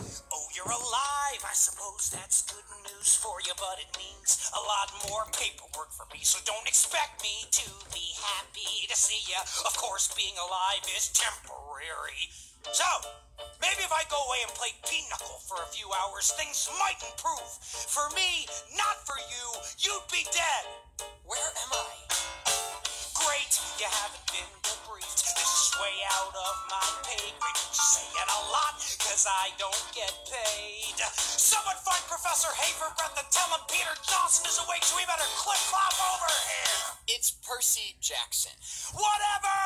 Oh, you're alive. I suppose that's good news for you, but it means a lot more paperwork for me. So don't expect me to be happy to see you. Of course, being alive is temporary. So, maybe if I go away and play pinochle for a few hours, things might improve. For me, not for you. You'd be dead. Where am I? Great, you haven't been debriefed. This is way out of my pay grade. Saying a lot, cause I don't get paid. Someone find Professor Havergreth and tell him Peter Johnson is awake, so we better clip clop over here. It's Percy Jackson. Whatever!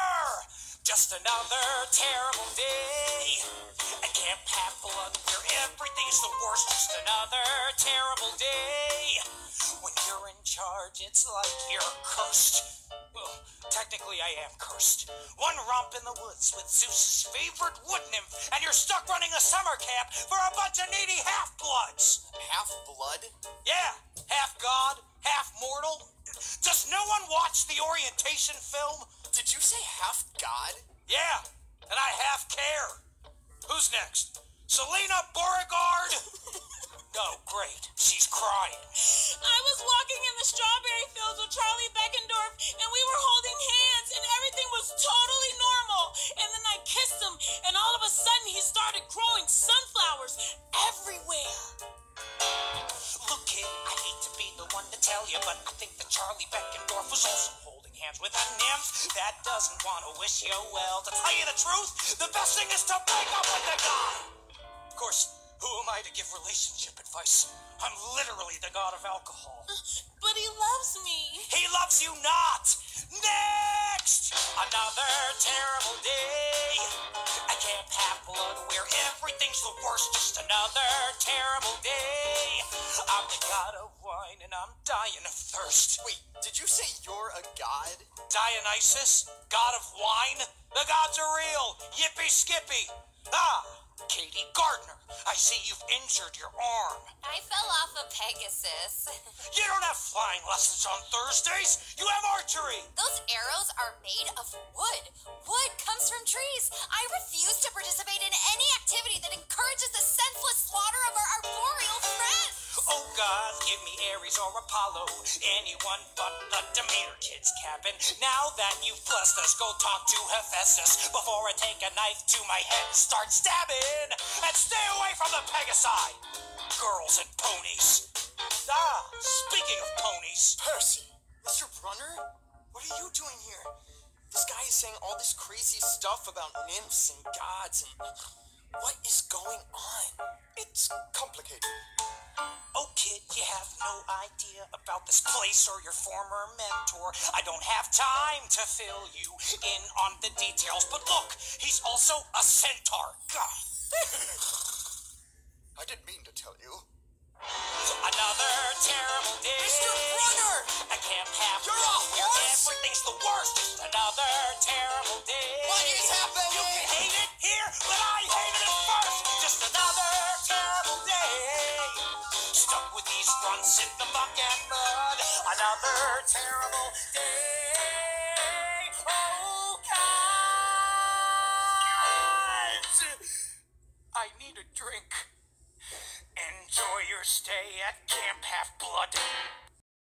Just another terrible day. At Camp Half Blood, where everything's the worst. Just another terrible day. When you're in charge, it's like you're cursed. Well, technically, I am cursed. One romp in the woods with Zeus's favorite wood nymph, and you're stuck running a summer camp for a bunch of needy half bloods. Half blood? Yeah, half god, half mortal. Does no one watch the orientation film? Did you say half god? Yeah, and I half care. Who's next? Silena Beauregard? oh, great. She's crying. I was walking in the strawberry fields with Charlie totally normal. And then I kissed him, and all of a sudden he started growing sunflowers everywhere. Look, kid, I hate to be the one to tell you, but I think that Charlie Beckendorf was also holding hands with a nymph that doesn't want to wish you well. To tell you the truth, the best thing is to break up with the guy. Of course, who am I to give relationship advice? I'm literally the god of alcohol. But he loves me. He loves you not! Next! Another terrible day. I Camp Half Blood where everything's the worst. Just another terrible day. I'm the god of wine and I'm dying of thirst. Wait, did you say you're a god? Dionysus, god of wine? The gods are real. Yippee skippy. Ah, Katie Gardner, I see you've injured your arm. I fell off a Pegasus. You don't have flying lessons on Thursdays. You have archery. Those arrows are made of wood. Wood comes from trees. I refuse to participate in any activity that encourages the senseless slaughter of our Ares or Apollo, anyone but the Demeter kid's cabin. Now that you've blessed us, go talk to Hephaestus before I take a knife to my head and start stabbing. And stay away from the Pegasi, girls and ponies. Ah, speaking of ponies, Percy, Mr. Brunner? What are you doing here? This guy is saying all this crazy stuff about nymphs and gods and. What is going on? It's complicated. Have no idea about this place or your former mentor. I don't have time to fill you in on the details, but look, he's also a centaur. God. I didn't mean to tell you. Another terrible day. Mr. Brunner! I can't have You're a horse? Everything's the worst. Just another terrible day. What is happening? You can hate it here, but I hated it first. Muck and mud. Another terrible day. Oh, God. I need a drink. Enjoy your stay at Camp Half Blood.